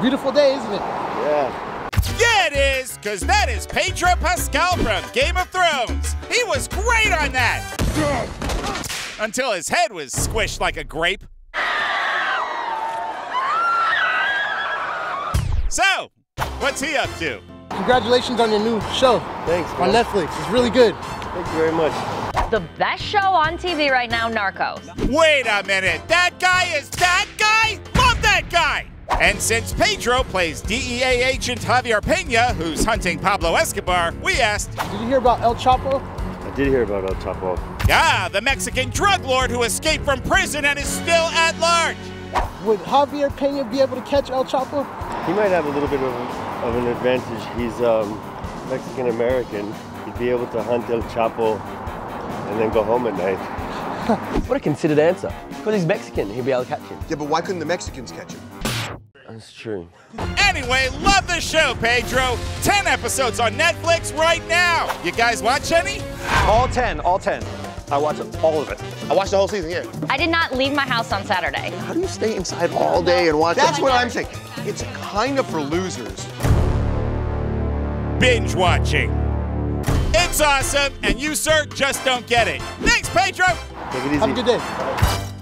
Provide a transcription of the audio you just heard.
Beautiful day, isn't it? Yeah. Yeah, it is, because that is Pedro Pascal from Game of Thrones. He was great on that. Until his head was squished like a grape. So, what's he up to? Congratulations on your new show Thanks, on. Netflix. It's really good. Thank you very much. The best show on TV right now, Narcos. Wait a minute, that guy is that guy? Love that guy! And since Pedro plays DEA agent Javier Pena, who's hunting Pablo Escobar, we asked, Did you hear about El Chapo? I did hear about El Chapo. ah, the Mexican drug lord who escaped from prison and is still at large. Would Javier Pena be able to catch El Chapo? He might have a little bit of, of an advantage. He's um, Mexican American. He'd be able to hunt El Chapo and then go home at night. What a considered answer. Because he's Mexican, he'll be able to catch him. Yeah, but why couldn't the Mexicans catch him? That's true. Anyway, love the show, Pedro. 10 episodes on Netflix right now. You guys watch any? All 10, all 10. I watched all of it. I watched the whole season, yeah. I did not leave my house on Saturday. How do you stay inside all day and watch That's what I'm saying. It's kind of for losers. Binge watching. It's awesome, and you, sir, just don't get it. Thanks, Pedro. Take it easy. Have a good day.